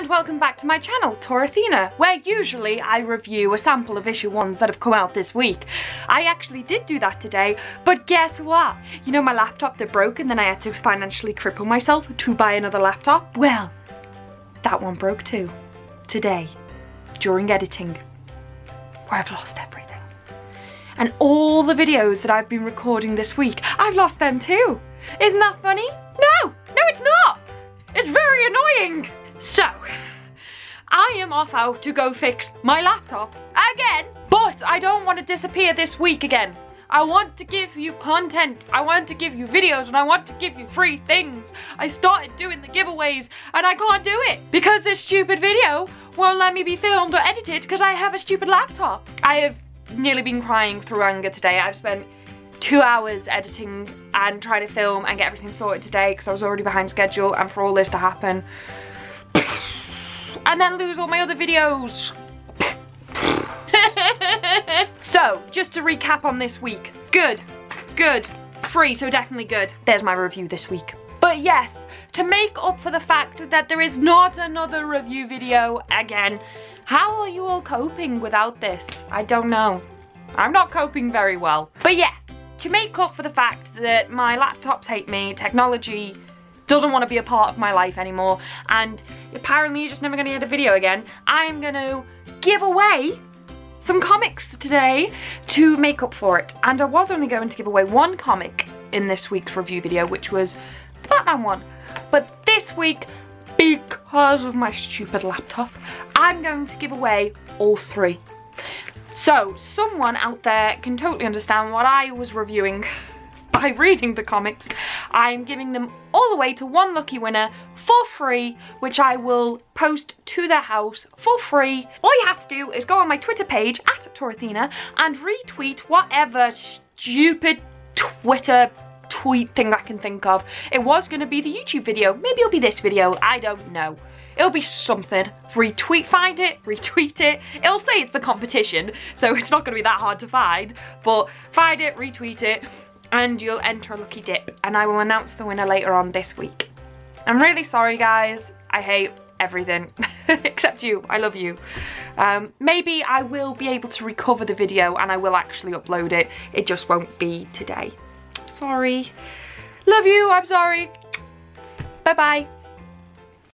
and welcome back to my channel, Torathena, where usually I review a sample of issue ones that have come out this week. I actually did do that today, but guess what? You know my laptop that broke and then I had to financially cripple myself to buy another laptop? Well, that one broke too, today, during editing, where I've lost everything. And all the videos that I've been recording this week, I've lost them too. Isn't that funny? No, no it's not. It's very annoying. So, I am off out to go fix my laptop again, but I don't want to disappear this week again. I want to give you content, I want to give you videos, and I want to give you free things. I started doing the giveaways, and I can't do it because this stupid video won't let me be filmed or edited because I have a stupid laptop. I have nearly been crying through anger today. I've spent two hours editing and trying to film and get everything sorted today because I was already behind schedule and for all this to happen and then lose all my other videos. so, just to recap on this week. Good, good, free, so definitely good. There's my review this week. But yes, to make up for the fact that there is not another review video again, how are you all coping without this? I don't know. I'm not coping very well. But yeah, to make up for the fact that my laptops hate me, technology doesn't want to be a part of my life anymore, and apparently you're just never going to get a video again, I'm going to give away some comics today to make up for it. And I was only going to give away one comic in this week's review video, which was the Batman one. But this week, because of my stupid laptop, I'm going to give away all three. So, someone out there can totally understand what I was reviewing by reading the comics. I'm giving them all the way to one lucky winner for free, which I will post to their house for free. All you have to do is go on my Twitter page, at Torathena, and retweet whatever stupid Twitter tweet thing I can think of. It was going to be the YouTube video. Maybe it'll be this video. I don't know. It'll be something. Retweet, find it, retweet it. It'll say it's the competition, so it's not going to be that hard to find. But find it, retweet it, and you'll enter a lucky dip. And I will announce the winner later on this week. I'm really sorry, guys. I hate everything. Except you. I love you. Um, maybe I will be able to recover the video and I will actually upload it. It just won't be today. Sorry. Love you. I'm sorry. Bye bye